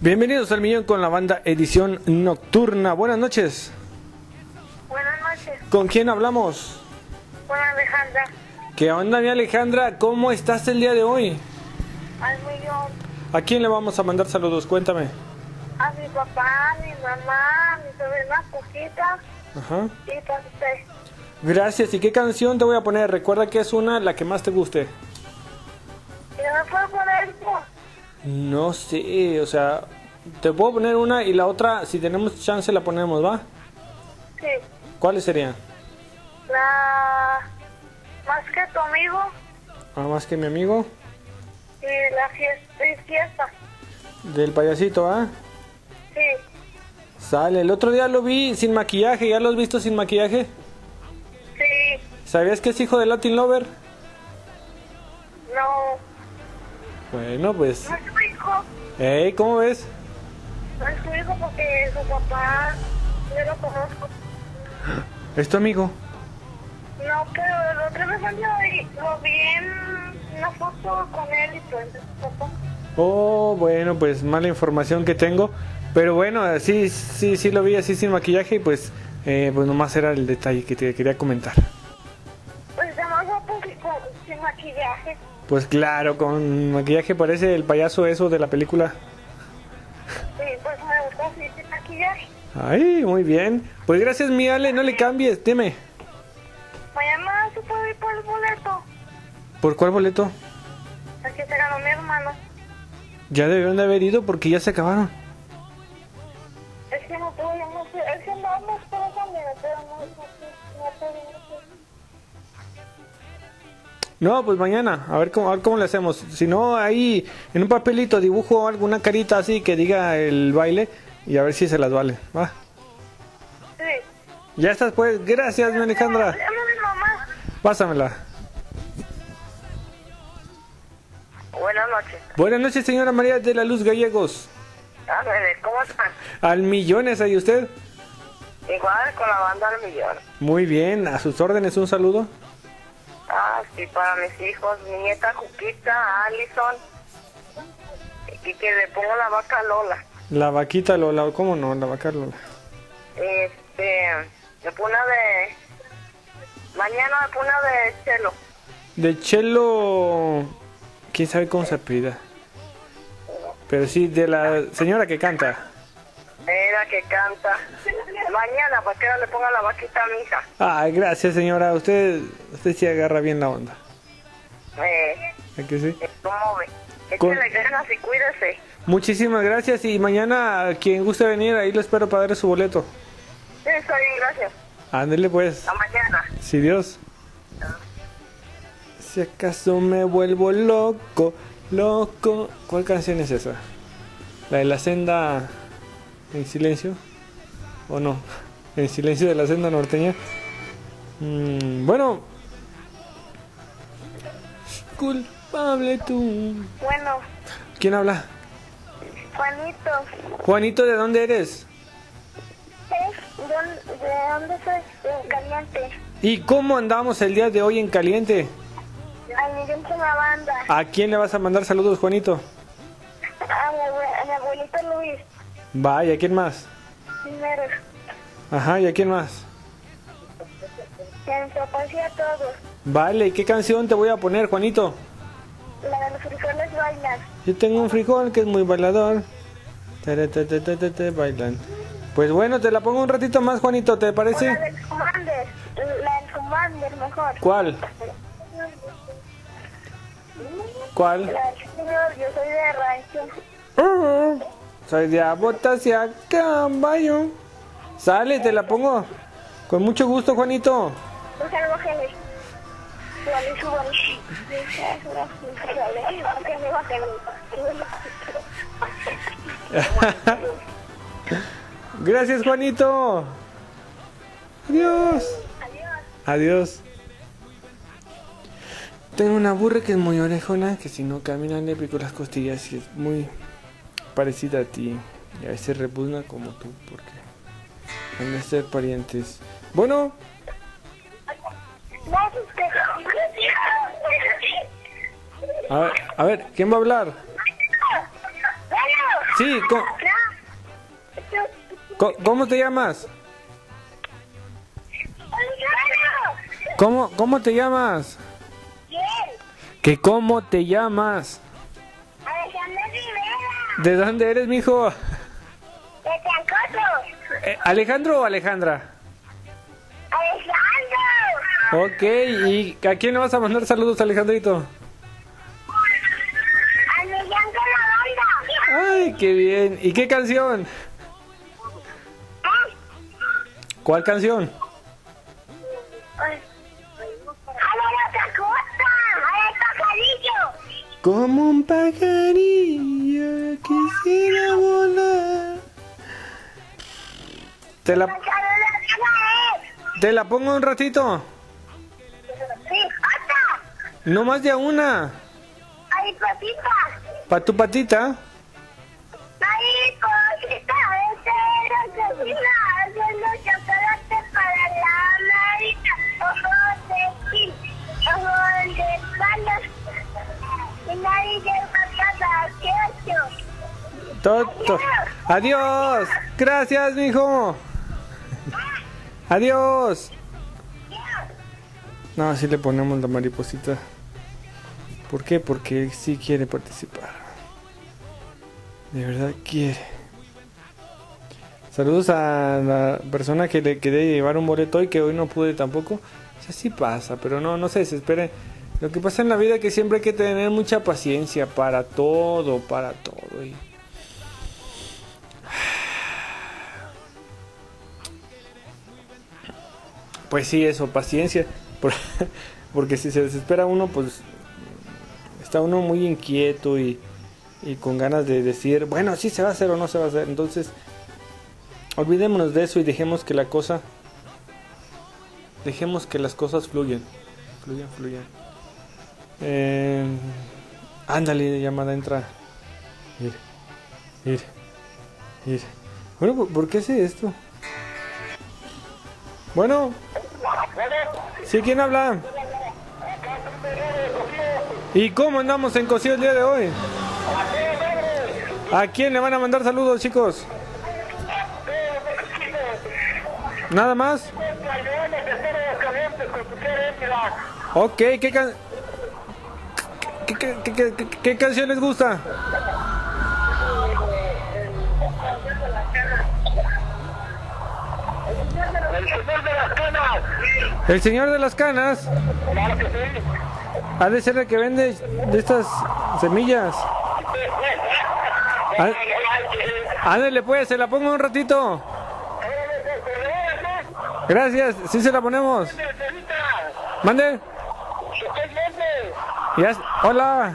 Bienvenidos al Millón con la banda Edición Nocturna. Buenas noches. Buenas noches, ¿Con quién hablamos? con Alejandra, ¿Qué onda, mi Alejandra? ¿Cómo estás el día de hoy? al millón, ¿A quién le vamos a mandar saludos? Cuéntame. a mi papá, a mi mamá, a mi sobrina Cuquita Ajá. y para usted. Gracias. ¿Y qué canción te voy a poner? Recuerda que es una, la que más te guste. ¿Y no me puedo poner? No sé, o sea, te puedo poner una y la otra, si tenemos chance, la ponemos, ¿va? Sí, ¿Cuáles serían? la más que tu amigo Nada más que mi amigo. y la fiesta y fiesta. Del payasito, ¿ah? Sí, Sale. El otro día lo vi sin maquillaje. ¿Ya lo has visto sin maquillaje? sí, ¿Sabías que es hijo de Latin Lover? no, Bueno, pues... no es su hijo, Ey, ¿cómo ves? no es su hijo porque su papá, yo lo conozco. Es tu amigo. No, pero la otra vez yo lo vi en una foto con él y pues su papá. Oh, bueno, pues mala información que tengo. Pero bueno, sí, sí, sí lo vi así sin maquillaje y pues, eh, pues nomás era el detalle que te quería comentar. Maquillaje. Pues claro, con maquillaje parece el payaso eso de la película. Sí, pues me gusta así maquillaje. Ay, muy bien. Pues gracias, mi Ale, no le cambies, dime. Mañana se puede ir por el boleto. ¿Por cuál boleto? El que se ganó mi hermano. Ya debieron de haber ido porque ya se acabaron. No, pues mañana, a ver cómo, a ver cómo le hacemos. Si no, ahí en un papelito dibujo alguna carita así que diga el baile y a ver si se las vale. Va. Sí. Ya estás, pues. Gracias, mi Alejandra. Mamá. Pásamela. Buenas noches. Buenas noches, señora María de la Luz Gallegos. ¿cómo están? Al millones ahí usted. Igual con la banda del millón. Muy bien, a sus órdenes un saludo. Ah, sí, para mis hijos, mi nieta Juquita, Allison. Y que le pongo la vaca Lola. La vaquita Lola, ¿cómo no? La vaca Lola. Este, me pone de... Mañana me pone de chelo. De Chelo. ¿Quién sabe cómo se apellida? Pero sí, de la señora que canta. Era que canta. Mañana, para que ahora le ponga la vaquita a mi hija. Ay, gracias, señora. Usted, usted sí agarra bien la onda. Eh, ¿A que sí? ¿Cómo ve? Con- ganas y cuídese. Muchísimas gracias y mañana quien guste venir, ahí lo espero para darle su boleto. Sí, está bien, gracias. Ándele pues, Hasta mañana. si Dios. Si acaso me vuelvo loco, loco. ¿Cuál canción es esa? ¿La de la senda en silencio? ¿O no? En silencio de la senda norteña. Mm, bueno. Culpable tú. Bueno, ¿Quién habla? Juanito, Juanito, ¿de dónde eres? ¿eh? ¿De, de dónde soy? De Caliente. ¿Y cómo andamos el día de hoy en caliente? Con la banda. ¿A quién le vas a mandar saludos, Juanito? A mi, a mi abuelito Luis. Vaya, ¿quién más? Primero. Ajá, ¿y a quién más? Y a mis papás y a todos. Vale, ¿y qué canción te voy a poner, Juanito? La de los frijoles bailan. Yo tengo un frijol que es muy bailador. Tere, te, te, te, te, bailan. Pues bueno, te la pongo un ratito más, Juanito, ¿te La parece? del Commander. La del Commander mejor. ¿Cuál? ¿Cuál? La del señor, yo soy de rancho. Soy de abotas y a caballo. Sale, te la pongo. Con mucho gusto, Juanito. Gracias, Juanito. Adiós. Adiós. Adiós. Tengo una burra que es muy orejona, que si no camina le pico las costillas y es muy parecida a ti. Y a veces repugna como tú, porque han de ser parientes. Bueno, a ver, a ver, ¿quién va a hablar? Sí, co- ¿cómo te llamas? ¿Cómo, ¿Cómo te llamas? ¿Que cómo te llamas? ¿De dónde eres, mijo? de Trancoso. Eh, ¿Alejandro o Alejandra? Alejandro, Ok, ¿y a quién le vas a mandar saludos, Alejandrito? al millón de la banda. Ay, qué bien. ¿Y qué canción? ¿Eh? ¿Cuál canción? ¡A la Dakota! ¡A el pajarillo! Como un pajarillo quisiera volar. ¿Te la. ¿Te la pongo un ratito? No más de una. ¡A mi patita! ¿Pa tu patita? Toto. Adiós. Gracias, mijo. Adiós. No, así le ponemos la mariposita. ¿Por qué? Porque sí quiere participar. De verdad quiere. Saludos a la persona que le quería llevar un boleto y que hoy no pude tampoco. O sea, sí pasa, pero no, no se desespere. Lo que pasa en la vida es que siempre hay que tener mucha paciencia para todo, para todo. Y... Pues sí, eso, paciencia. Por- Porque si se desespera uno, pues está uno muy inquieto y, y con ganas de decir, bueno, sí se va a hacer o no se va a hacer. Entonces, olvidémonos de eso y dejemos que la cosa, dejemos que las cosas fluyan, fluyan, fluyan. Eh, ándale, llamada, entra. Ir, ir, ir. Bueno, ¿por, por qué hace esto? Bueno. ¿Sí? ¿Quién habla? ¿Y cómo andamos en Cocío el día de hoy? ¿A quién le van a mandar saludos, chicos? ¿Nada más? Ok, ¿qué, can- qué, qué- qué- qué- canción les gusta? El señor de las canas. El señor de las canas Claro que ha de ser el que vende de estas semillas. Á- Ándale pues, se la pongo un ratito. Gracias, sí se la ponemos. Mande. Ya, hola.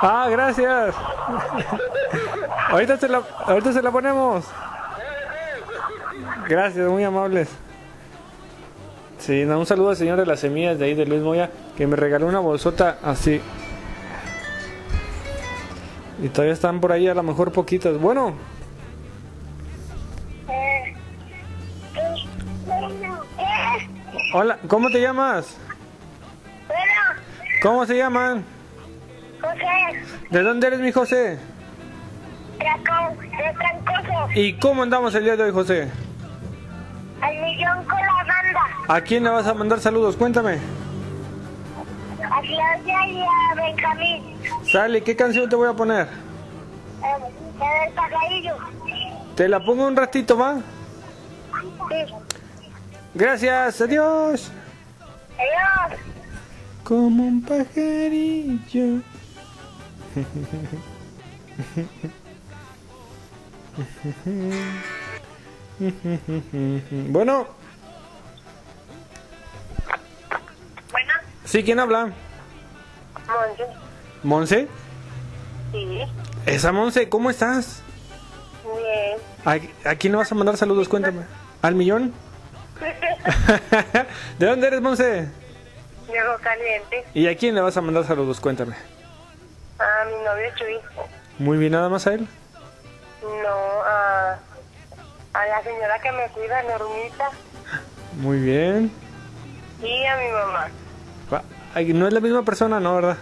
Ah, gracias. ahorita, se la, ahorita se la ponemos. Gracias, muy amables. Sí, no, un saludo al señor de las semillas de ahí de Luis Moya, que me regaló una bolsota así. Y todavía están por ahí a lo mejor poquitas. Bueno, hola, ¿cómo te llamas? bueno, ¿Cómo se llaman? José, ¿De dónde eres mi José? De Trancoso, ¿Y cómo andamos el día de hoy, José? Al millón con la banda, ¿A quién le vas a mandar saludos? Cuéntame. a Claudia y a Benjamín, Sale, ¿qué canción te voy a poner? eh, la del pajarillo. Te la pongo un ratito, ¿va? Sí. Gracias, adiós. Adiós. Como un pajarillo. Bueno, Bueno, ¿sí quién habla? Monse. ¿Monse? Sí, Esa Monse, ¿cómo estás? bien. ¿A, a quién le vas a mandar saludos? Cuéntame. ¿Al millón? ¿De dónde eres, Monse? Llego caliente. ¿Y a quién le vas a mandar saludos? Cuéntame. A mi novio Chuy. Muy bien, nada más a él. A, la señora que me cuida, Normita. Muy bien. Y a mi mamá. No es la misma persona, ¿no? ¿Verdad?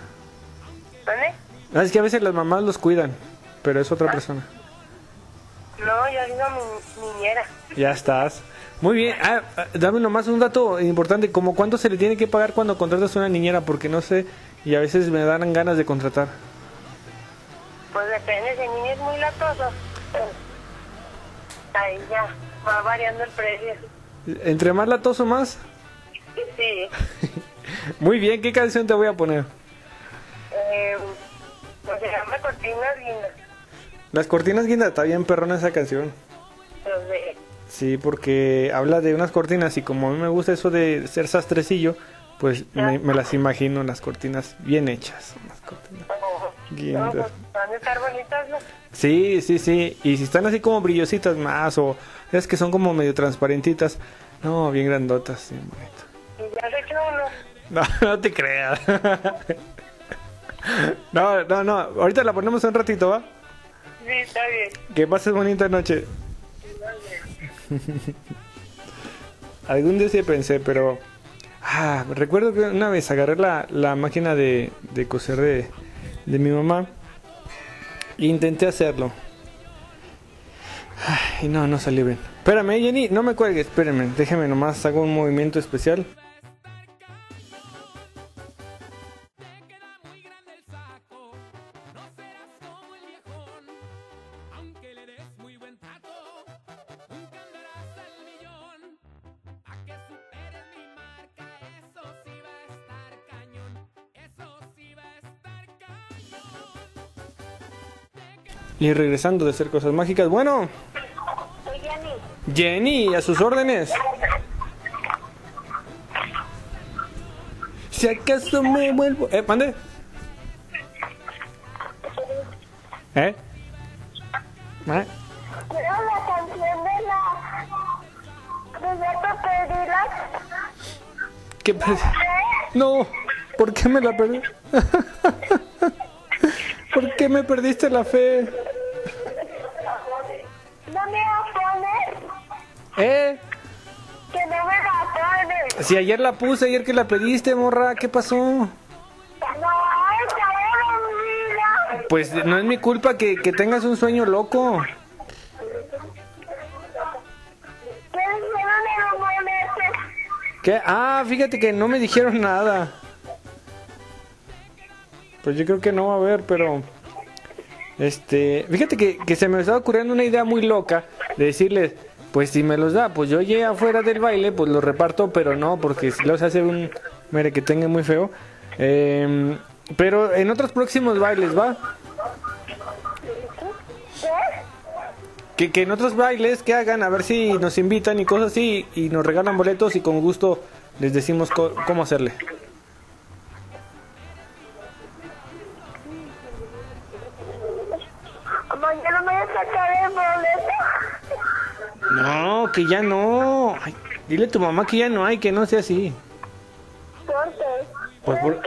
¿Dónde? Ah, Es que a veces las mamás los cuidan, pero es otra persona. No, yo digo mi niñera. Ya estás. Muy bien. Ah, ah, dame nomás un dato importante, como cuánto se le tiene que pagar cuando contratas una niñera, porque no sé, y a veces me dan ganas de contratar. Pues depende, si el niño es muy latoso. Pues, ya, va variando el precio. Entre más latoso más. Sí. Muy bien, ¿qué canción te voy a poner? Eh, pues se llama Cortinas Lindas. Las cortinas guinda, está bien perrona esa canción. Los de... Sí, porque habla de unas cortinas y como a mí me gusta eso de ser sastrecillo, pues me, me las imagino las cortinas bien hechas. Las cortinas No, pues van a estar bonitas, ¿no? Sí, sí, sí. Y si están así como brillositas más o es que son como medio transparentitas, no, bien grandotas, bien bonito. Ya uno. No, no te creas. No, no, no. Ahorita la ponemos un ratito, ¿va? Sí, está bien. Que pases bonita noche. Algún día sí pensé, pero... Ah, recuerdo que una vez agarré la, la máquina de, de coser de, de mi mamá intenté hacerlo. Ay, no, no salió bien. Espérame, Jenny, no me cuelgues, espérenme, déjeme nomás, hago un movimiento especial. Y regresando de hacer cosas mágicas, bueno, Soy Jenny. Jenny, a sus órdenes. Si acaso me vuelvo... Eh, mande. ¿Eh? ¿Eh? Quiero la canción de la... de Beto Pedilas. ¿Qué? No, ¿por qué me la perdí? ¿Por qué me perdiste la fe? ¿Eh? que no me la. Si ayer la puse, ayer que la pediste, morra, ¿qué pasó? No. Pues no es mi culpa que, que tengas un sueño loco. ¿Qué? Ah, fíjate que no me dijeron nada. Pues yo creo que no va a haber, pero... Este, fíjate que, que se me estaba ocurriendo una idea muy loca de decirles, pues si me los da, pues yo llegué afuera del baile, pues los reparto, pero no, porque si los hace un mere que tenga muy feo. Em, pero en otros próximos bailes, ¿va? Que, que en otros bailes que hagan, a ver si nos invitan y cosas así, y nos regalan boletos y con gusto les decimos cómo hacerle. Mañana me voy a sacar el boleto. No, que ya no. Ay, dile a tu mamá que ya no hay, que no sea así. ¿Por qué? Pues por-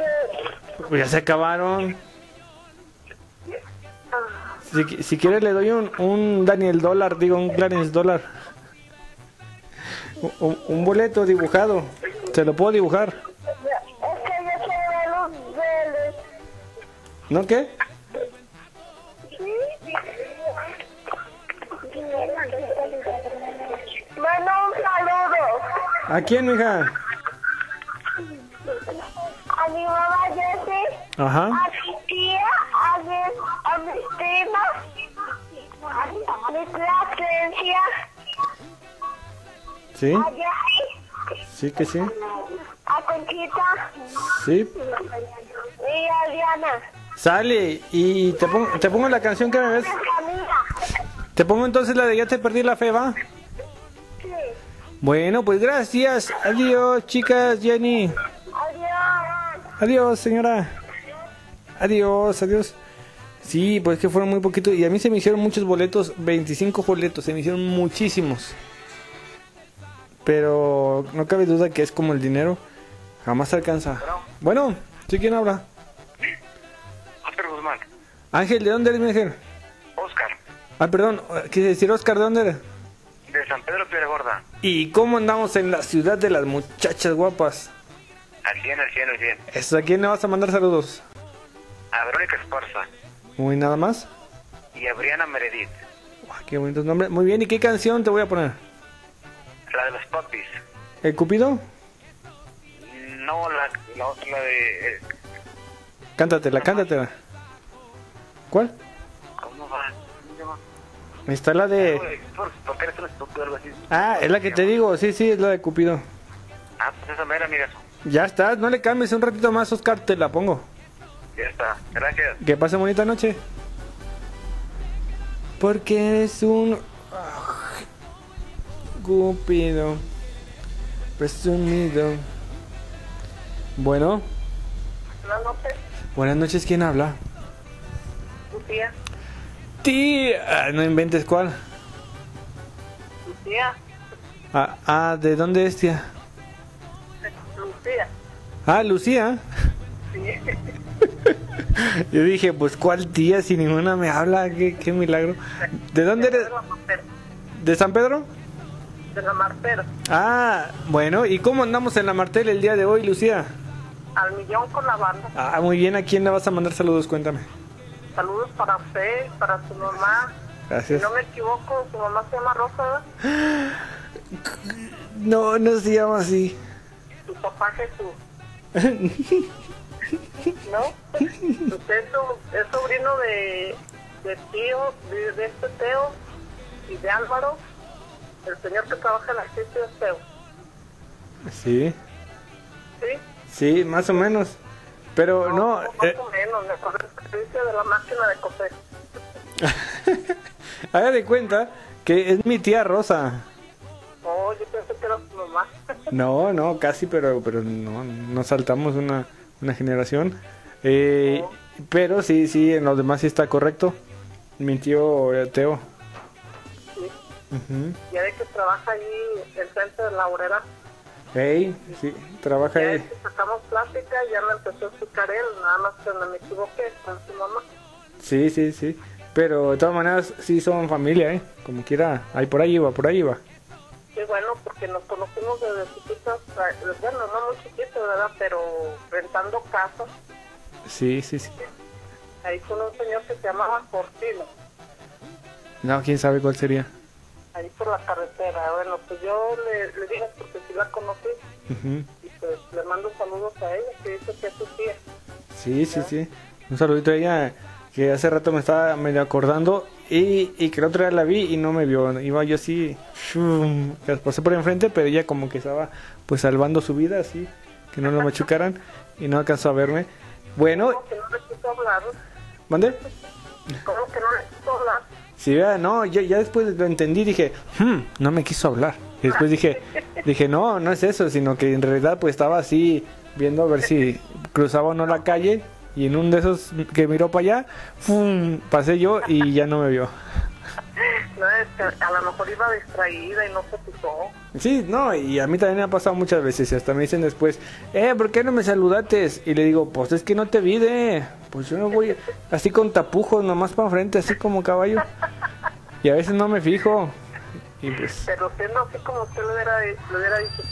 Pues ya se acabaron. Si, si quieres le doy un, un Daniel dólar, digo un Clarence dólar. Un, un- un boleto dibujado. Se lo puedo dibujar. es que yo quiero los veles. ¿No qué? ¿A quién, mija? a mi mamá Jessie, Ajá. a mi tía, a mi, a mis primas, a mi tía Clencia, ¿Sí? a Jessy, Sí que sí. a Conchita Sí. y a Diana. Sale. Y te pongo, te pongo la canción que me ves. Te pongo entonces la de Ya te perdí la fe, ¿va? Bueno, pues gracias. Adiós, chicas, Jenny. Adiós. Adiós, señora. Adiós, adiós. Sí, pues que fueron muy poquitos. Y a mí se me hicieron muchos boletos, 25 boletos, se me hicieron muchísimos. Pero no cabe duda que es como el dinero, jamás alcanza. Bueno, ¿sí quién habla? Oscar Guzmán. Ángel, ¿de dónde eres, mi ángel? Oscar, Ah, perdón, quise decir Oscar, ¿de dónde eres? De San Pedro Piedra Gorda. ¿Y cómo andamos en la ciudad de las muchachas guapas? Al 100, al 100, al 100. Eso, ¿A quién le vas a mandar saludos? A Verónica Esparza. Muy nada más. y a Brianna Meredith. Uy, qué bonitos nombres. Muy bien, ¿y qué canción te voy a poner? La de los Puppies. ¿El Cupido? No, la, la, la de... eh, Cántatela, cántatela. ¿Cuál? Está la de... ¿Por, ¿Por qué eres un estúpido o algo así? Ah, es la que te digo, sí, sí, es la de Cupido. Ah, pues esa mera, mira. Ya está, no le cambies un ratito más, Oscar, te la pongo. Ya está. Gracias. Que pase bonita noche. Porque eres un... Cupido. Presumido. Bueno, Buenas noches, buenas noches, ¿quién habla? Lucía. Tía, ah, no inventes cuál. Lucía. Ah, ah, ¿de dónde es, tía? Lucía. Ah, Lucía. Sí. Yo dije, pues ¿cuál tía si ninguna me habla? Qué, qué milagro. ¿De dónde eres? De la Martero. ¿De San Pedro? De la Martero. Ah, bueno, ¿y cómo andamos en la Martel el día de hoy, Lucía? Al millón con la banda. Ah, muy bien, ¿a quién le vas a mandar saludos? Cuéntame. Saludos para usted, para su mamá. Si Gracias. no me equivoco, su mamá se llama Rosa. No, no se llama así. su papá Jesús. ¿No? Usted es, so- es sobrino de, de tío, de, de este Teo y de Álvaro, el señor que trabaja en la agencia de Teo. Sí, ¿Sí? sí, más o menos. Pero no, más eh, de la máquina de coser. haga de cuenta que es mi tía Rosa. Oh, yo pensé que era su mamá. No, no, casi, pero, pero no, nos saltamos una, una generación. Eh, pero sí, sí, en los demás sí está correcto. Mi tío eh, Teo. Sí. Ujú. Ya de que trabaja allí enfrente de la obrera. Ey, sí, trabaja Ya ahí. sacamos plática, ya me empezó a explicar él, nada más que no me equivoqué con su mamá. Sí, sí, sí. Pero de todas maneras sí son familia, ¿eh? Como quiera, ahí por ahí iba, por ahí iba. Qué bueno, porque nos conocimos desde chiquitos, eh, bueno, no muy chiquitos, ¿verdad? Pero rentando casas, Sí, sí, sí. ahí con un señor que se llamaba Cortino, No, quién sabe cuál sería. Ahí por la carretera. Bueno, pues yo le, le dije porque sí la conocí Ujú. y pues le mando saludos a ella, que dice que es su tía. Sí, sí, sí. Un saludito a ella que hace rato me estaba medio acordando y, y que la otra vez la vi y no me vio. Iba yo así, shum, que pasé por enfrente, pero ella como que estaba pues salvando su vida, así, que no lo machucaran y no alcanzó a verme. Bueno, ¿Cómo que no le quiso hablar? ¿mande? ¿Cómo que no le quiso hablar? Sí, vea, no, yo ya después lo entendí, dije, "Hmm, no me quiso hablar. Y después dije, dije, no, no es eso, sino que en realidad pues estaba así viendo a ver si cruzaba o no la calle y en un de esos que miró para allá, pasé yo y ya no me vio. No, es que a lo mejor iba distraída y no se fijó. Sí, no, y a mí también me ha pasado muchas veces y hasta me dicen después, eh, ¿por qué no me saludates? Y le digo, pues es que no te vi de, pues yo no voy así con tapujos nomás para enfrente, así como caballo. Y a veces no me fijo. Y pues... Pero siendo así como usted le hubiera, dicho,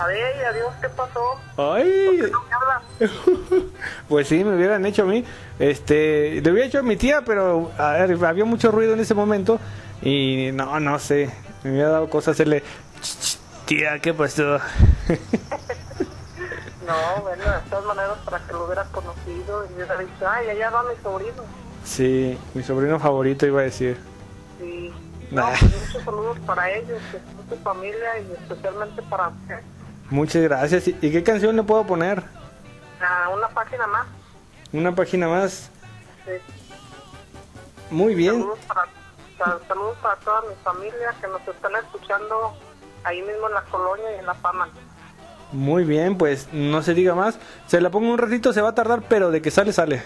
a ver, adiós, ¿qué pasó? Ay, No me pues sí, me hubieran hecho a mí. Este, le hubiera hecho a mi tía, pero a ver, había mucho ruido en ese momento y no, no sé, me hubiera dado cosa hacerle, "Ch, ch, tía, ¿qué pasó? No, bueno, de todas maneras, para que lo hubiera conocido y hubiera dicho, ay, allá va mi sobrino. sí, mi sobrino favorito iba a decir. Sí. No, Nah. pues muchos saludos para ellos, su familia y especialmente para usted. Muchas gracias. ¿Y qué canción le puedo poner? Ah, una página más. Una página más. Sí. Muy bien. Saludos para, saludos para toda mi familia que nos están escuchando ahí mismo en la colonia y en la fama. Muy bien, pues no se diga más. Se la pongo un ratito, se va a tardar, pero de que sale, sale.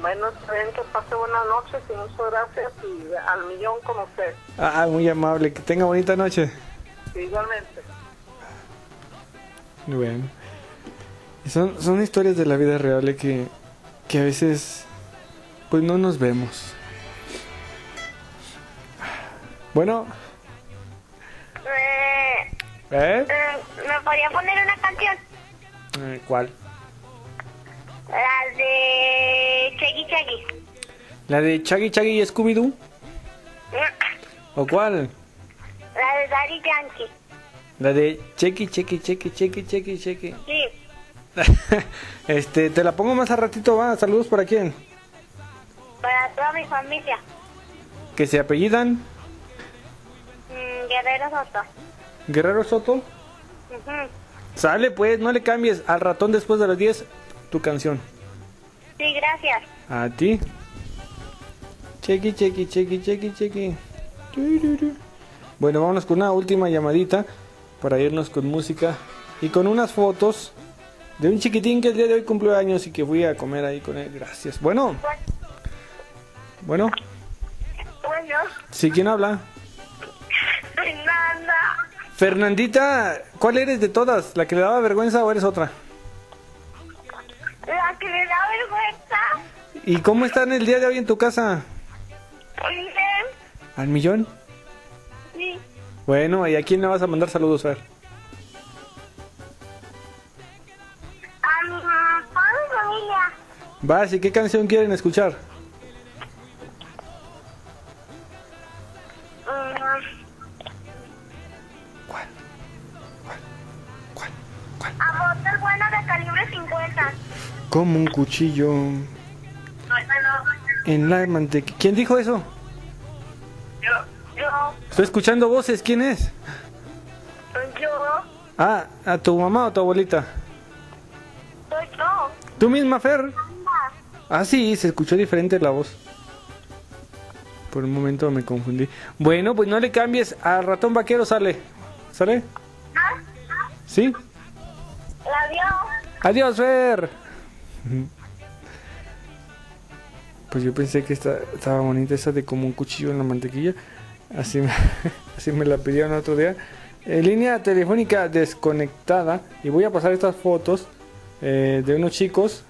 Bueno, ven que pase buenas noches y muchas gracias y al millón como usted. Ah, muy amable. Que tenga bonita noche. Igualmente. Bueno. Son, son historias de la vida real eh, que, que a veces pues no nos vemos. Bueno, Eh, ¿eh? eh, ¿Me podría poner una canción? Eh, ¿Cuál? La de Chegui Chegui. ¿La de Chaggy Chaggy y Scooby-Doo? ¿O cuál? La de Daddy Yankee. La de Chequi, Chequi, Chequi, Chequi, Chequi, Chequi. Sí, este, te la pongo más a ratito, va. Saludos para quién. para toda mi familia. Que se apellidan Mm, Guerrero Soto. Guerrero Soto. Sale pues, no le cambies al ratón después de las 10 tu canción. Sí, gracias. A ti. Chequi, chequi, chequi, chequi, chequi. Bueno, vámonos con una última llamadita para irnos con música y con unas fotos de un chiquitín que el día de hoy cumplió años y que fui a comer ahí con él. Gracias. Bueno, bueno, Bueno, ¿sí quién habla? Fernandita, ¿cuál eres de todas? ¿La que le daba vergüenza o eres otra? La que le da vergüenza. ¿Y cómo están el día de hoy en tu casa? Bien. ¿Al millón? Sí. Bueno, ¿y a quién le vas a mandar saludos, a ver? A mi mamá, a mi familia. Vas, ¿y qué canción quieren escuchar? Como un cuchillo en la mantequilla. ¿Quién dijo eso? Yo, yo, Estoy escuchando voces, ¿quién es? yo, Ah, ¿a tu mamá o tu abuelita? soy yo. ¿Tú misma, Fer? Ah, sí, se escuchó diferente la voz. Por un momento me confundí. Bueno, pues no le cambies. Al ratón vaquero sale. ¿Sale? ¿Ah? ¿Sí? Vio. Adiós, Fer. Pues yo pensé que esta, estaba bonita esa de como un cuchillo en la mantequilla. Así me, así me la pidieron otro día. En línea telefónica desconectada. Y voy a pasar estas fotos eh, de unos chicos.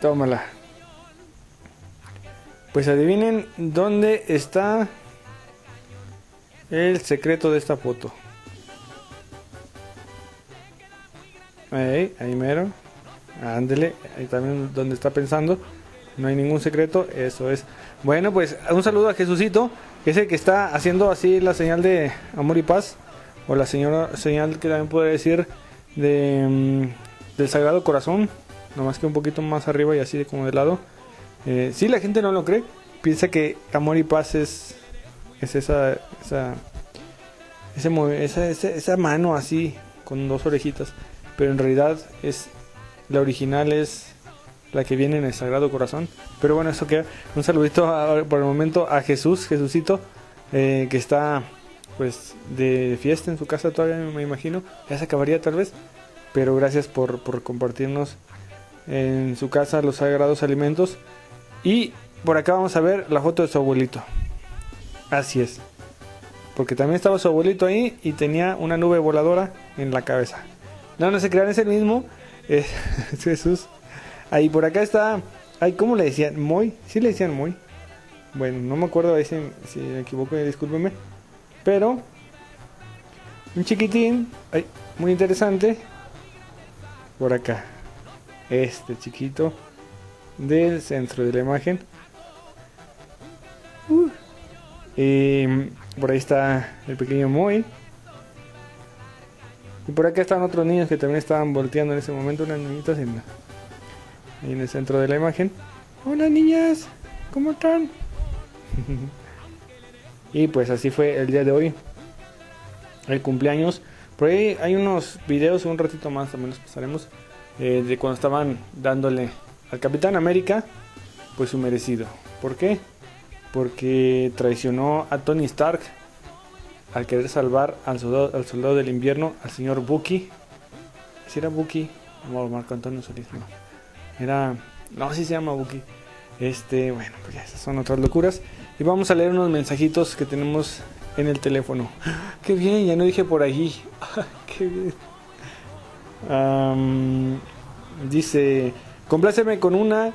Tómala. Pues adivinen dónde está el secreto de esta foto. Ahí, ahí mero. Ándele, ahí también donde está pensando. No hay ningún secreto, eso es. Bueno, pues un saludo a Jesucito, que es el que está haciendo así la señal de amor y paz. O la señora, señal que también puede decir de, mm, del Sagrado Corazón. Nomás que un poquito más arriba y así de como de lado. Eh, sí, la gente no lo cree. Piensa que amor y paz es, es esa, esa, ese esa, esa, esa mano así, con dos orejitas. Pero en realidad es la original es la que viene en el Sagrado Corazón. Pero bueno, eso queda. Un saludito a- por el momento a Jesús, Jesucito, eh, que está pues de fiesta en su casa todavía, me imagino. Ya se acabaría tal vez. Pero gracias por, por compartirnos en su casa los sagrados alimentos. Y por acá vamos a ver la foto de su abuelito. Así es. Porque también estaba su abuelito ahí y tenía una nube voladora en la cabeza. No, no se crean, es el mismo. Es es Jesús. Ahí por acá está. Ay, ¿cómo le decían? ¿Moy? ¿Sí le decían Moy? Bueno, no me acuerdo ahí si, me equivoco, discúlpeme. Pero. Un chiquitín. Ay, muy interesante. Por acá. Este chiquito. Del centro de la imagen. Uh. Y por ahí está el pequeño Moy. Y por acá están otros niños que también estaban volteando en ese momento, unas niñitas en, en el centro de la imagen. Hola niñas, ¿cómo están? y pues así fue el día de hoy, el cumpleaños. Por ahí hay unos videos, un ratito más o menos pasaremos, eh, de cuando estaban dándole al Capitán América, pues su merecido. ¿Por qué? Porque traicionó a Tony Stark al querer salvar al soldado, del invierno, al señor Bucky. Si era Bucky, no, Marco Antonio Solís, no. Era, no, si se llama Bucky. Este, bueno, pues ya esas son otras locuras. Y vamos a leer unos mensajitos que tenemos en el teléfono. Qué bien, ya no dije por ahí. Qué bien. Am, dice, compláceme con una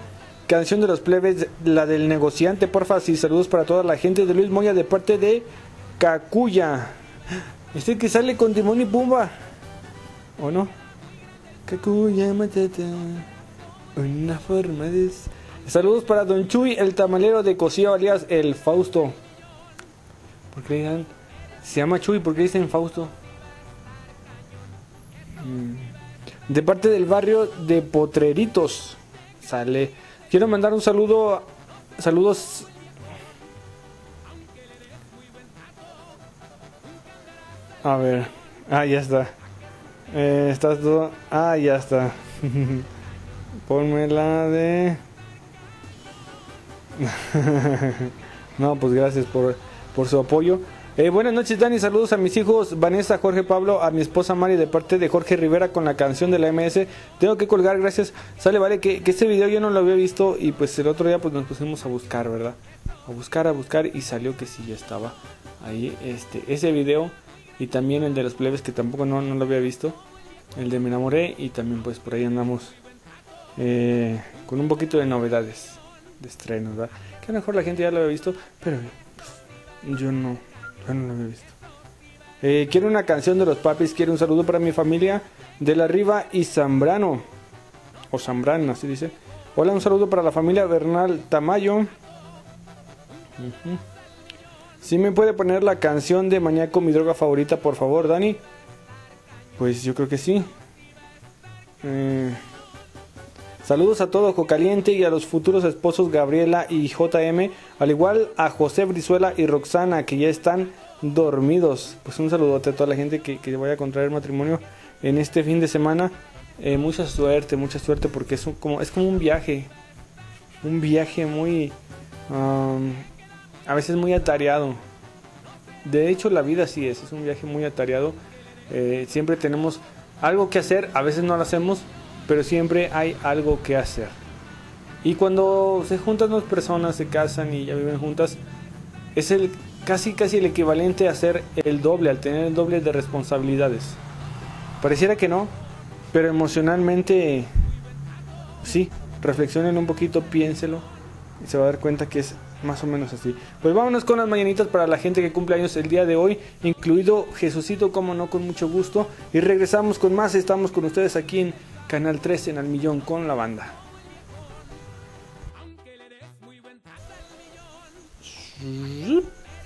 canción de los plebes, la del negociante, porfa, sí, saludos para toda la gente de Luis Moya de parte de Kakuya. Este que sale con Timón y Pumba. ¿O no? Kakuya Matata. Una forma de... Saludos para Don Chuy, el tamalero de Cocío, alias el Fausto. ¿Por qué dan? Se llama Chuy, ¿por qué dicen Fausto? Mm. De parte del barrio de Potreritos. Sale. Quiero mandar un saludo. Saludos. A ver. Ah, ya está. Eh, estás todo. Ah, ya está. Ponme la de. no, pues gracias por, por su apoyo. Eh, buenas noches, Dani. Saludos a mis hijos Vanessa, Jorge Pablo, a mi esposa Mari de parte de Jorge Rivera con la canción de la MS. Tengo que colgar, gracias. Sale, vale, que, que este video yo no lo había visto y pues el otro día pues nos pusimos a buscar, ¿verdad? A buscar, a buscar y salió que sí, ya estaba ahí este ese video y también el de los plebes que tampoco no, no lo había visto. El de Me enamoré y también pues por ahí andamos eh, con un poquito de novedades de estreno, ¿verdad? Que a lo mejor la gente ya lo había visto, pero pues, yo no, yo no lo había visto. Eh, quiero una canción de los papis, quiero un saludo para mi familia de la Riva y Zambrano. O Zambrano, así dice. Hola, un saludo para la familia Bernal Tamayo. Ujú. Si me puede poner la canción de Mañaco, mi droga favorita, por favor, Dani. Pues yo creo que sí. Eh, Saludos a todo Ojo Caliente y a los futuros esposos Gabriela y JM, al igual a José Brizuela y Roxana que ya están dormidos. Pues un saludote a toda la gente que, que vaya a contraer matrimonio en este fin de semana. Eh, mucha suerte, mucha suerte porque es como, es como un viaje. Un viaje muy... a veces muy atareado. De hecho la vida sí es, es un viaje muy atareado. Eh, siempre tenemos algo que hacer, a veces no lo hacemos, pero siempre hay algo que hacer. Y cuando se juntan dos personas, se casan y ya viven juntas, es casi casi el equivalente a hacer el doble, al tener el doble de responsabilidades. Pareciera que no, pero emocionalmente sí, reflexionen un poquito, piénselo y se va a dar cuenta que es más o menos así. Pues vámonos con las mañanitas para la gente que cumple años el día de hoy, incluido Jesucito, como no, con mucho gusto. Y regresamos con más, estamos con ustedes aquí en Canal 13 en Al Millón con la banda.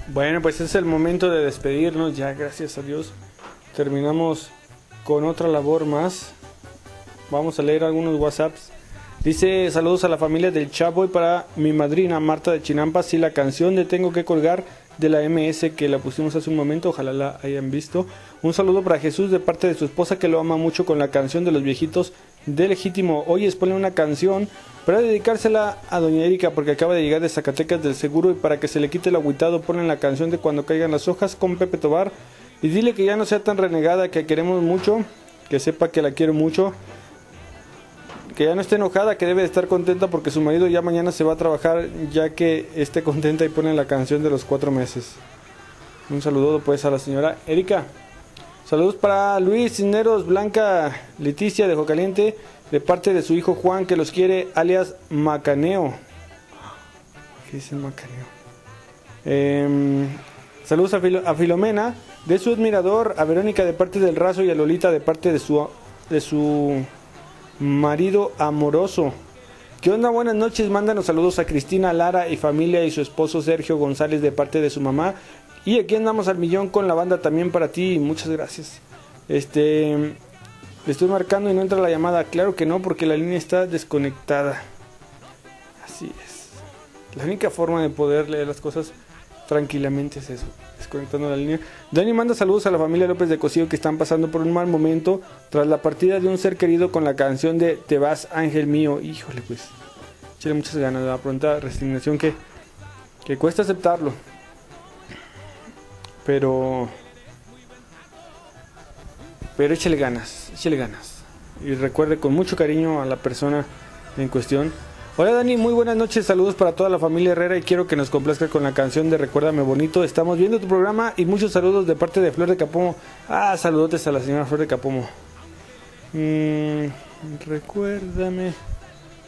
Bueno, pues es el momento de despedirnos ya, gracias a Dios. Terminamos con otra labor más. Vamos a leer algunos WhatsApps. Dice saludos a la familia del Chavo y para mi madrina Marta de Chinampas y la canción de Tengo que colgar de la MS que la pusimos hace un momento, ojalá la hayan visto. Un saludo para Jesús de parte de su esposa que lo ama mucho con la canción de los viejitos de legítimo. Hoy es una canción para dedicársela a doña Erika porque acaba de llegar de Zacatecas del seguro y para que se le quite el agüitado ponen la canción de cuando caigan las hojas con Pepe Tobar y dile que ya no sea tan renegada, que queremos mucho, que sepa que la quiero mucho que ya no esté enojada, que debe de estar contenta porque su marido ya mañana se va a trabajar, ya que esté contenta y pone la canción de los cuatro meses. Un saludo pues a la señora Erika. Saludos para Luis Cisneros, Blanca Leticia de Jocaliente, de parte de su hijo Juan que los quiere, alias Macaneo. ¿Qué dice Macaneo? Em, saludos a, Filo- a Filomena, de su admirador, a Verónica de parte del Razo y a Lolita de parte de su, de su marido amoroso. ¿Qué onda? Buenas noches. Mándanos saludos a Cristina Lara y familia y su esposo Sergio González de parte de su mamá. Y aquí andamos al millón con la banda también para ti. Muchas gracias. Este, le estoy marcando y no entra la llamada. Claro que no, porque la línea está desconectada. Así es. La única forma de poder leer las cosas tranquilamente es eso, desconectando la línea. Dani manda saludos a la familia López de Cosío que están pasando por un mal momento tras la partida de un ser querido con la canción de Te vas, ángel mío. Híjole, pues, échale muchas ganas, la pronta resignación que, que cuesta aceptarlo. Pero, pero échale ganas, échale ganas. Y recuerde con mucho cariño a la persona en cuestión. Hola Dani, muy buenas noches, saludos para toda la familia Herrera y quiero que nos complazca con la canción de Recuérdame Bonito. Estamos viendo tu programa y muchos saludos de parte de Flor de Capomo. Ah, saludotes a la señora Flor de Capomo. Mm, recuérdame,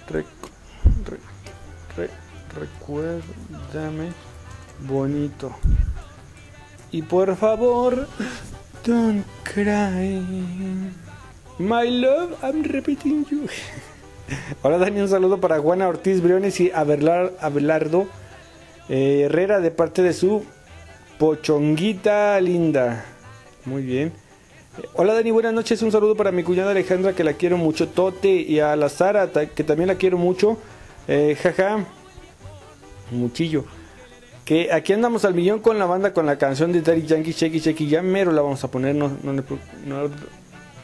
rec- re- re- recuérdame bonito. Y por favor, don't cry. My love, I'm repeating you. Hola Dani, un saludo para Juana Ortiz Briones y Abelar- Abelardo eh, Herrera de parte de su pochonguita linda. Muy bien. Hola Dani, buenas noches. Un saludo para mi cuñada Alejandra que la quiero mucho. Tote y a la Sara que también la quiero mucho. Eh, jaja. Muchillo. Que aquí andamos al millón con la banda con la canción de Daddy Yankee Checky Checky. Ya mero la vamos a poner, no, no, pro- no-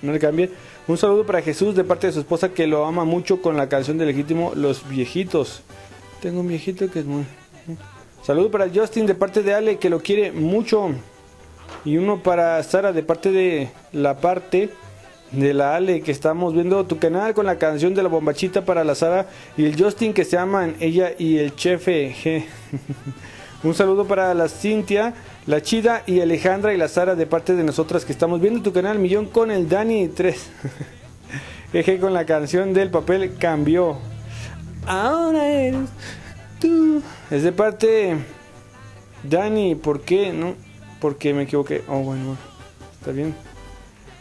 no le cambie. Un saludo para Jesús de parte de su esposa que lo ama mucho con la canción de Legítimo Los Viejitos. Tengo un viejito que es muy... Saludo para Justin de parte de Ale que lo quiere mucho. Y uno para Sara de parte de la parte de la Ale que estamos viendo tu canal con la canción de la bombachita para la Sara y el Justin que se aman ella y el chefe. Un saludo para la Cintia, la Chida y Alejandra y la Sara de parte de nosotras que estamos viendo tu canal Millón con el Dani 3. Eje con la canción del papel cambió. Ahora eres tú. Es de parte Dani, ¿por qué? No, porque me equivoqué. Oh, bueno, está bien.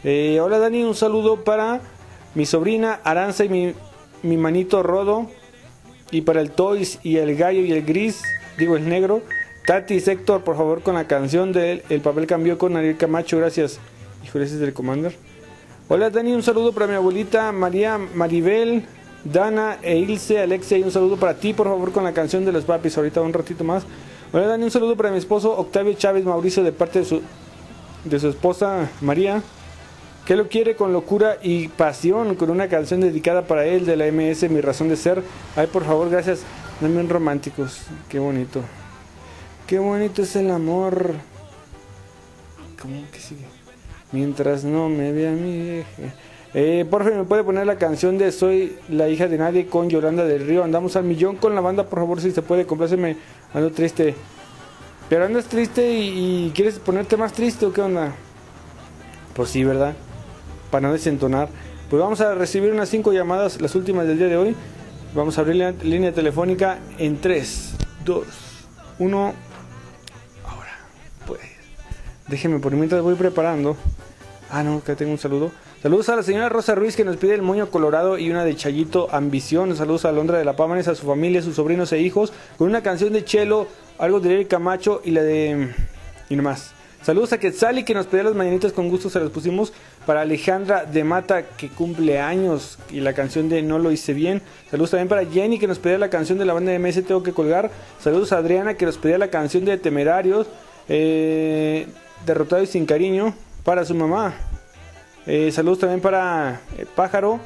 Eh, hola Dani, un saludo para mi sobrina Aranza y mi, mi manito Rodo. Y para el Toys y el Gallo y el Gris, digo el negro. Tati Sector, por favor, con la canción de El papel cambió con Ariel Camacho, gracias. Híjole, ese es del Commander. Hola Dani, un saludo para mi abuelita María Maribel, Dana e Ilse, Alexia y un saludo para ti, por favor, con la canción de los papis, ahorita un ratito más. Hola Dani, un saludo para mi esposo Octavio Chávez Mauricio de parte de su, de su esposa María, que lo quiere con locura y pasión, con una canción dedicada para él de la MS, Mi Razón de Ser. Ay, por favor, gracias. También románticos, qué bonito. Qué bonito es el amor. ¿Cómo que sigue? Mientras no me vea mi vieja. Eh, por favor, me puede poner la canción de Soy la hija de nadie con Yolanda del Río. Andamos al millón con la banda, por favor, si se puede, compláceme. Ando triste. Pero andas triste y, y quieres ponerte más triste o qué onda? Pues sí, ¿verdad? Para no desentonar. Pues vamos a recibir unas cinco llamadas, las últimas del día de hoy. Vamos a abrir la línea telefónica en 3, 2, 1. Déjenme por mientras voy preparando. Ah, no, que tengo un saludo. Saludos a la señora Rosa Ruiz que nos pide el moño colorado y una de Chayito Ambición. Saludos a Londra de la Pámanes, a su familia, sus sobrinos e hijos. Con una canción de Chelo, algo de Eric Camacho y la de. Y nomás. Saludos a Quetzali que nos pedía las mañanitas con gusto, se las pusimos. Para Alejandra de Mata que cumple años y la canción de No lo hice bien. Saludos también para Jenny que nos pedía la canción de la banda de MS Tengo que colgar. Saludos a Adriana que nos pedía la canción de Temerarios. Eh, derrotado y sin cariño. Para su mamá. Eh, saludos también para eh, Pájaro.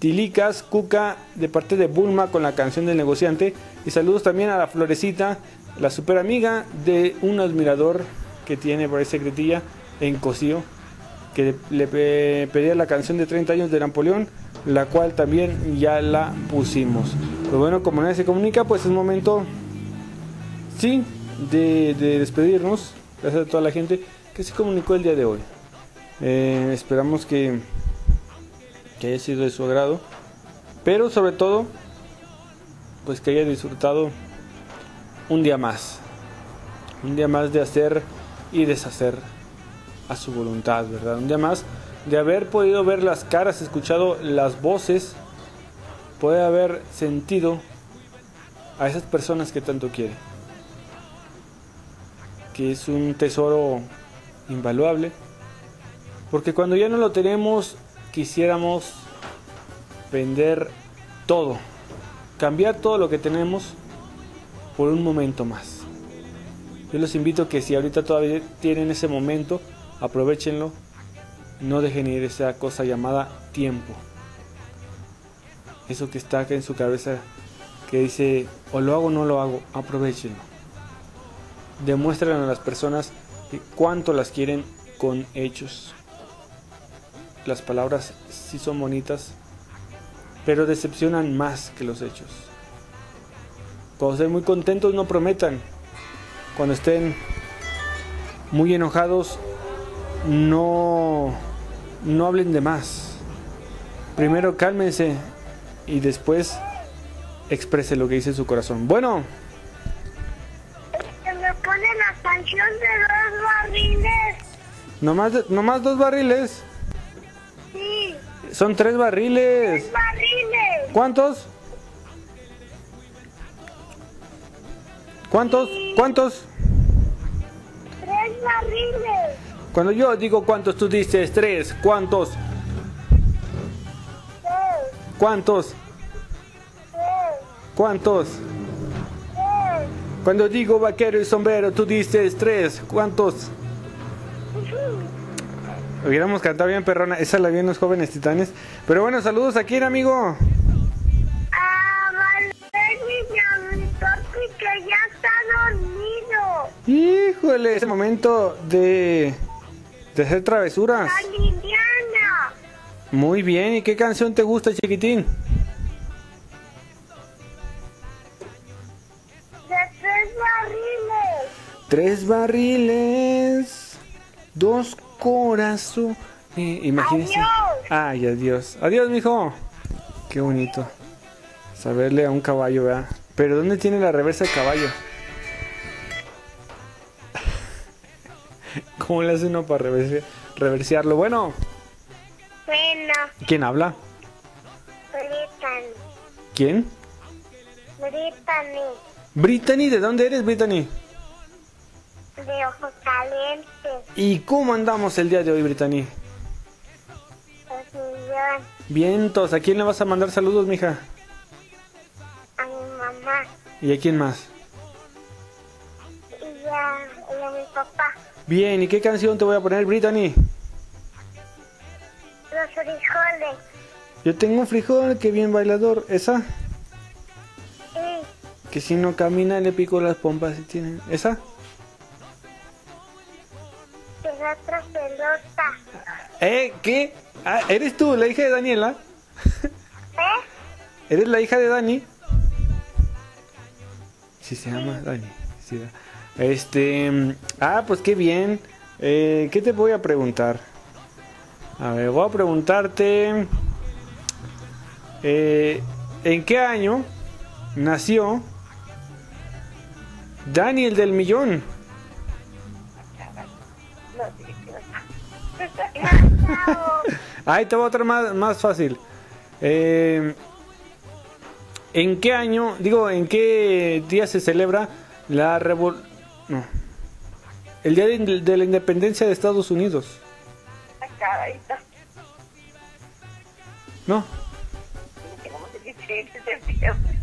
Tilicas, Cuca, de parte de Bulma con la canción del negociante. Y saludos también a la Florecita, la super amiga de un admirador que tiene por ahí secretilla en Cosío, que le pe- pedía la canción de 30 años de Napoleón, la cual también ya la pusimos. Pues bueno, como nadie se comunica, pues es momento, sí, de despedirnos. Gracias a toda la gente que se comunicó el día de hoy. Eh, esperamos que que haya sido de su agrado, pero sobre todo, pues que haya disfrutado un día más, un día más de hacer y deshacer a su voluntad, ¿verdad? Un día más de haber podido ver las caras, escuchado las voces, poder haber sentido a esas personas que tanto quiere, que es un tesoro invaluable, porque cuando ya no lo tenemos, quisiéramos vender todo, cambiar todo lo que tenemos por un momento más. Yo los invito a que si ahorita todavía tienen ese momento, aprovechenlo, no dejen ir esa cosa llamada tiempo. Eso que está acá en su cabeza que dice o lo hago o no lo hago, aprovechenlo. Demuéstrenle a las personas cuánto las quieren con hechos las palabras sí son bonitas, pero decepcionan más que los hechos. Cuando estén muy contentos no prometan. Cuando estén muy enojados no no hablen de más. Primero cálmense y después exprese lo que dice su corazón. Bueno, la canción de dos barriles. nomás, nomás dos barriles. Sí, Son tres barriles. barriles. ¿Cuántos? ¿Cuántos? ¿Cuántos? Tres barriles. Cuando yo digo cuántos, tú dices tres. ¿Cuántos? Tres, ¿Cuántos? tres, ¿Cuántos? Cuando digo vaquero y sombrero, tú dices tres. ¿Cuántos? Hubiéramos cantado bien, perrona. Esa la vi en los jóvenes titanes. Pero bueno, saludos a quién, amigo. A Valeria mi que ya está dormido. Híjole, ese momento de, de hacer travesuras. A Liliana. Muy bien, ¿y qué canción te gusta, chiquitín? Tres barriles, dos corazones. Imagínese. Adiós. Ay, adiós. Adiós, mijo. Qué bonito. Saberle a un caballo, ¿verdad? Pero ¿dónde tiene la reversa de caballo? ¿Cómo le hace uno para reverse- reversearlo? Bueno, Bueno, ¿quién habla? Brittany. ¿Quién? Brittany. Brittany, ¿de dónde eres, Brittany? De ojos calientes. ¿Y cómo andamos el día de hoy, Brittany? Pues millón. Vientos, ¿a quién le vas a mandar saludos, mija? A mi mamá. ¿Y a quién más? Y a, y a mi papá. Bien, ¿y qué canción te voy a poner, Brittany? Los frijoles. Yo tengo un frijol que bien bailador. ¿Esa? Y Que si no camina le pico las pompas y tiene. ¿Esa? De otra pelota. ¿Eh? ¿Qué? Ah, ¿Eres tú, la hija de Daniela? ¿Eh? ¿Eres la hija de Dani? Sí, se llama Dani. sí, este. Ah, pues qué bien. Eh, ¿Qué te voy a preguntar? A ver, voy a preguntarte. eh, ¿En qué año nació Daniel del Millón? Ahí te voy a otra más, más fácil. Eh, ¿En qué año, digo, en qué día se celebra la revol... No. El día de, de la independencia de Estados Unidos? No. El 16 de septiembre.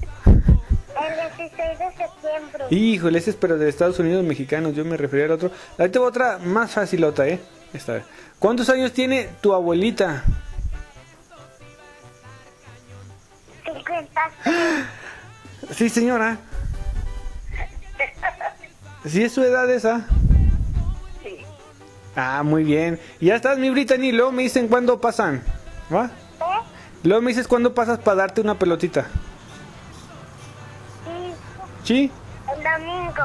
Híjole, ese es pero de Estados Unidos mexicanos, yo me refería al otro. Ahí te voy a otra más facilota, ¿eh? ¿Cuántos años tiene tu abuelita? 50. Sí, señora. ¿Sí es su edad esa? Sí. Ah, muy bien. Ya estás, mi Brittany. Luego me dicen cuándo pasan. ¿Va? ¿Eh? Luego me dices cuándo pasas para darte una pelotita. Sí, ¿Sí? el domingo.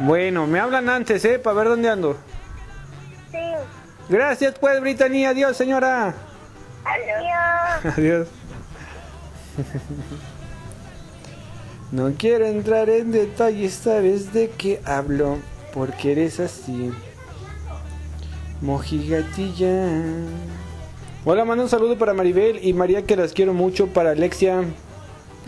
Bueno, me hablan antes, ¿eh? Para ver dónde ando. Sí. Gracias, pues, Brittany. Adiós, señora. Adiós. Adiós. No quiero entrar en detalles, sabes de qué hablo, porque eres así. Mojigatilla. Hola, mando un saludo para Maribel y María, que las quiero mucho, para Alexia,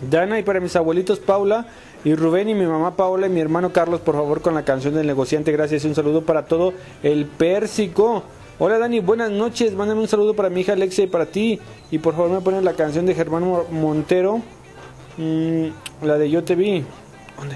Dana y para mis abuelitos Paula y Rubén y mi mamá Paula y mi hermano Carlos, por favor, con la canción del negociante. Gracias un saludo para todo el pérsico. Hola Dani, buenas noches. Mándame un saludo para mi hija Alexia y para ti. Y por favor me ponen la canción de Germán Mo- Montero. Mm, la de Yo te vi. ¿Dónde?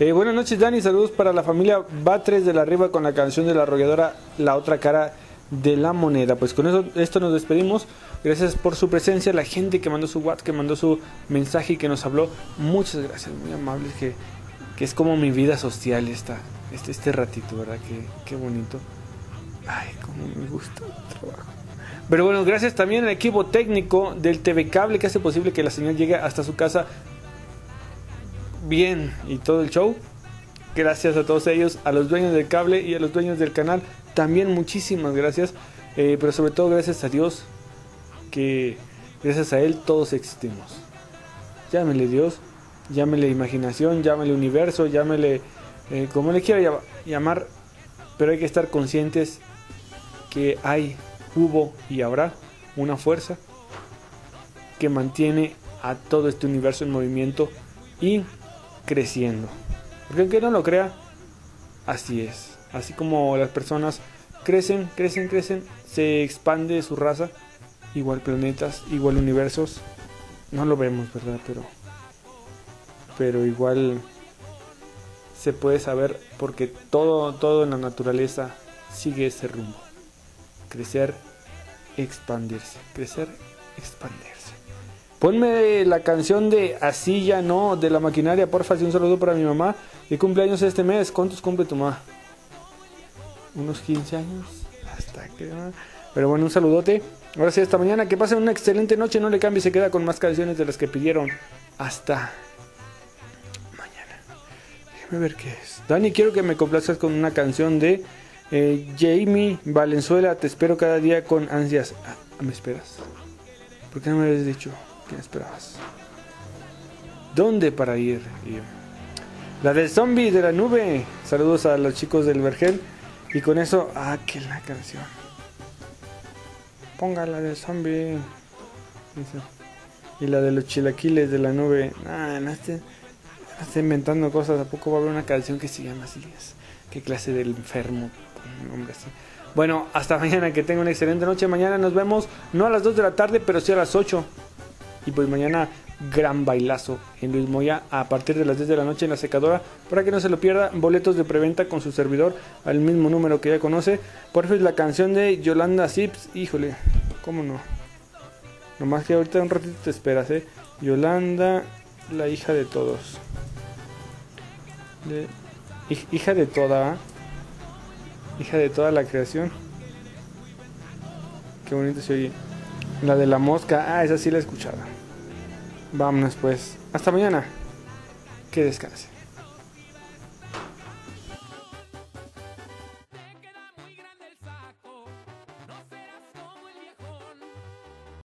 Eh, buenas noches Dani, saludos para la familia Batres de la Riva con la canción de la arrolladora La otra cara de la moneda. Pues con eso, esto nos despedimos. Gracias por su presencia, la gente que mandó su WhatsApp, que mandó su mensaje y que nos habló. Muchas gracias, muy amables, que, que es como mi vida social esta, este, este ratito, ¿verdad? Qué, qué bonito. Ay, cómo me gusta el trabajo. Pero bueno, gracias también al equipo técnico del TV Cable que hace posible que la señal llegue hasta su casa bien y todo el show. Gracias a todos ellos, a los dueños del cable y a los dueños del canal. También muchísimas gracias. Eh, pero sobre todo gracias a Dios, que gracias a Él todos existimos. Llámele Dios, llámele imaginación, llámele universo, llámele eh, como le quiera llama- llamar. Pero hay que estar conscientes que hay, hubo y habrá una fuerza que mantiene a todo este universo en movimiento y creciendo. Porque aunque no lo crea, así es. Así como las personas crecen, crecen, crecen, se expande su raza, igual planetas, igual universos. No lo vemos, ¿verdad? Pero pero igual se puede saber porque todo todo en la naturaleza sigue ese rumbo. Crecer, expandirse, crecer, expandirse. Ponme la canción de Así ya no, de la maquinaria, porfa, y un saludo para mi mamá. Y cumpleaños este mes. ¿Cuántos cumple tu mamá? Unos 15 años. Hasta que... Pero bueno, un saludote. Ahora sí, hasta mañana. Que pasen una excelente noche. No le cambie, se queda con más canciones de las que pidieron. Hasta mañana. Déjame ver qué es. Dani, quiero que me complazcas con una canción de eh, Jamie Valenzuela. Te espero cada día con ansias. Ah, ¿Me esperas? ¿Por qué no me habías dicho que me esperabas? ¿Dónde para ir? La del zombie de la nube. Saludos a los chicos del Vergel. Y con eso, ah, que la canción. Ponga la del zombie. Dice. Y la de los chilaquiles de la nube. Ah, no esté, no esté inventando cosas. ¿A poco va a haber una canción que se llama así? ¿Qué clase del enfermo? Un nombre así. Bueno, hasta mañana. Que tengan una excelente noche. Mañana nos vemos. No a las 2 de la tarde, pero sí a las 8. Y pues mañana gran bailazo en Luis Moya a partir de las 10 de la noche en la secadora. Para que no se lo pierda, boletos de preventa con su servidor al mismo número que ya conoce. Por fin la canción de Yolanda Sips. Híjole, ¿cómo no? Nomás que ahorita un ratito te esperas, ¿eh? Yolanda, la hija de todos. Hija de toda. Hija de toda la creación. Qué bonito se oye. La de la mosca, ah, esa sí la he escuchado. Vámonos pues. Hasta mañana. Que descanse.